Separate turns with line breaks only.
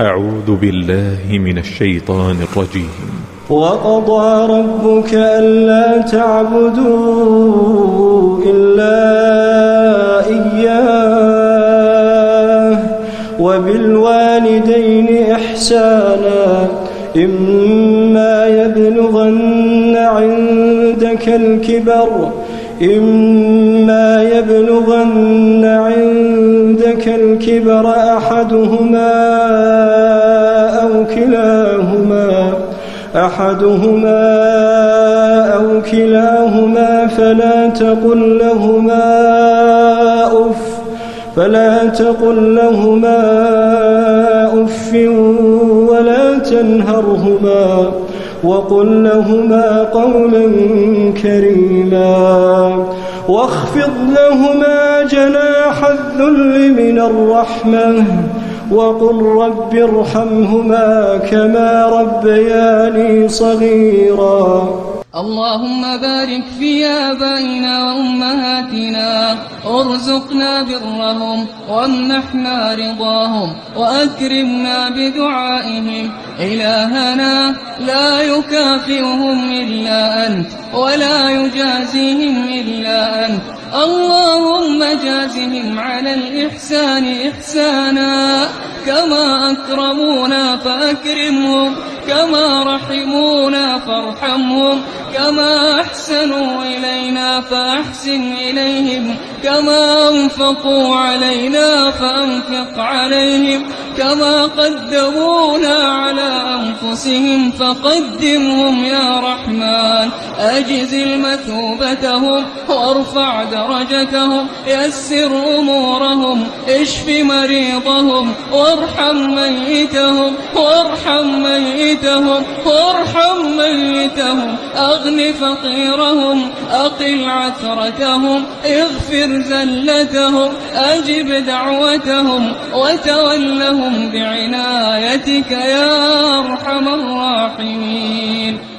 أعوذ بالله من الشيطان الرجيم.
وقضى ربك ألا تعبدوا إلا إياه وبالوالدين إحسانا. إما يبلغن عندك الكبر إما يبلغن عندك الكبر أحدهما أو كلاهما أحدهما أو كلاهما فلا تقل لهما أف فلا تقل لهما أف ولا تنهرهما وقل لهما قولا كريما. واخفض لهما جناح الذل من الرحمة وقل رب ارحمهما كما ربياني صغيرا.
اللهم بارك في آبائنا وأمهاتنا ارزقنا برهم وامنحنا رضاهم وأكرمنا بدعائهم. إلهنا لا يكافئهم إلا أنت ولا يجازيهم إلا أنت. اللهم جازهم على الإحسان إحسانا كما أكرمونا فأكرمهم كما رحمونا فارحمهم. كما أحسنوا إلينا فأحسن إليهم كما أنفقوا علينا فأنفق عليهم كما قدمونا على أنفسهم فقدمهم يا رحمن. أجزل مثوبتهم وارفع درجتهم يسر أمورهم اشف مريضهم وارحم ميتهم وارحم ميتهم وارحم ميتهم. أغن فقيرهم أقل عثرتهم اغفر زلتهم أجب دعوتهم وتولهم بعنايتك يا أرحم الراحمين.